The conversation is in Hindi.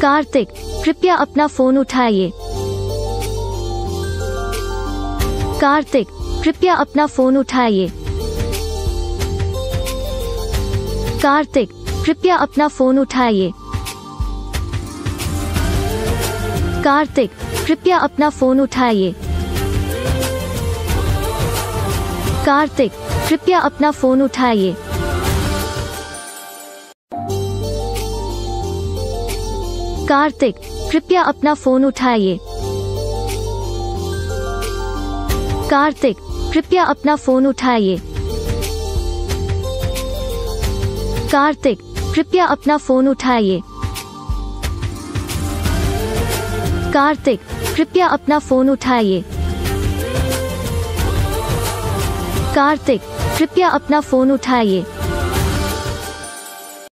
कार्तिक, कृपया अपना फ़ोन उठाइए। कार्तिक, कृपया अपना फ़ोन उठाइए। कार्तिक, कृपया अपना फ़ोन उठाइए। कार्तिक, कृपया अपना फ़ोन उठाइए। कार्तिक, कृपया अपना फ़ोन उठाइए। कार्तिक, कृपया अपना फ़ोन उठाइए। कार्तिक, कृपया अपना फ़ोन उठाइए। कार्तिक, कृपया अपना फ़ोन उठाइए। कार्तिक, कृपया अपना फ़ोन उठाइए। कार्तिक, कृपया अपना फ़ोन उठाइए।